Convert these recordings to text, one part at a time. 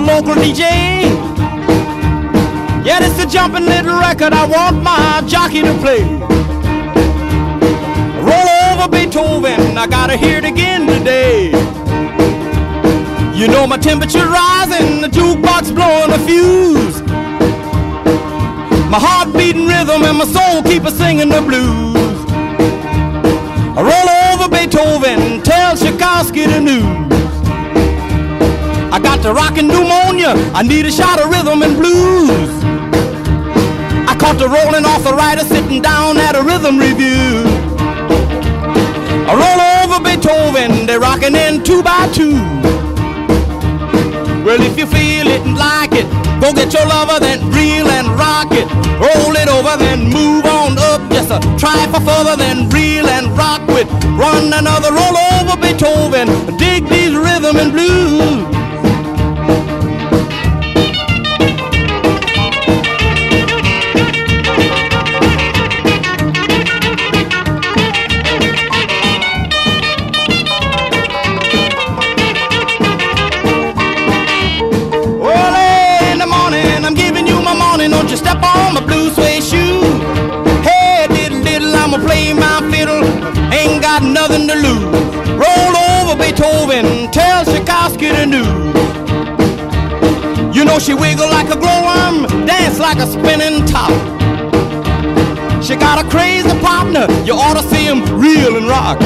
local DJ. Yeah, it's a jumping little record I want my jockey to play. Roll over Beethoven, I gotta hear it again today. You know my temperature rising, the jukebox blowing a fuse. My heart beating rhythm and my soul keep a singing the blues. I roll over Beethoven, tell Tchaikovsky the news. I got the rockin' pneumonia, I need a shot of rhythm and blues. I caught the rolling arthritis sitting down at a rhythm review. I roll over Beethoven, they're rockin' in two by two. Well, if you feel it and like it, go get your lover, then reel and rock it. Roll it over, then move on up. Just a try for further, then reel and rock with. Run another roll over Beethoven. Dig these rhythm and blues. Nothing to lose. Roll over Beethoven, tell Tchaikovsky the news. You know she wiggle like a glowworm, dance like a spinning top. She got a crazy partner, you ought to see him reel and rock.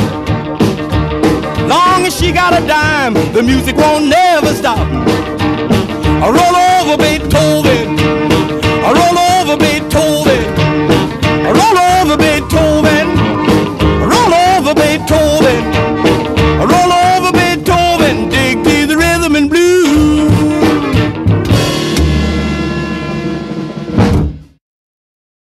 Long as she got a dime, the music won't never stop. Roll over Beethoven.